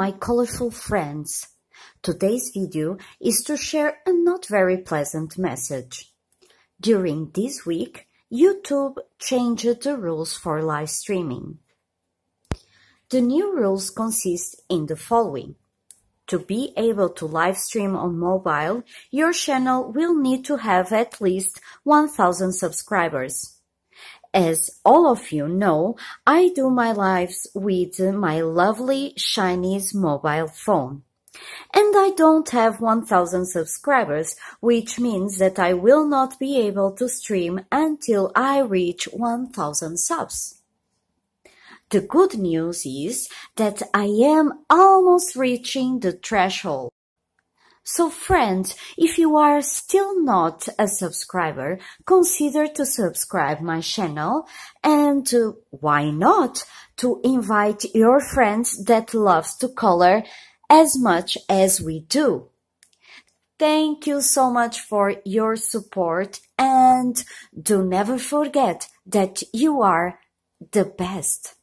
my colorful friends. Today's video is to share a not very pleasant message. During this week, YouTube changed the rules for live streaming. The new rules consist in the following. To be able to live stream on mobile, your channel will need to have at least 1000 subscribers. As all of you know, I do my lives with my lovely Chinese mobile phone. And I don't have 1000 subscribers, which means that I will not be able to stream until I reach 1000 subs. The good news is that I am almost reaching the threshold. So friends, if you are still not a subscriber, consider to subscribe my channel and uh, why not to invite your friends that loves to color as much as we do. Thank you so much for your support and do never forget that you are the best.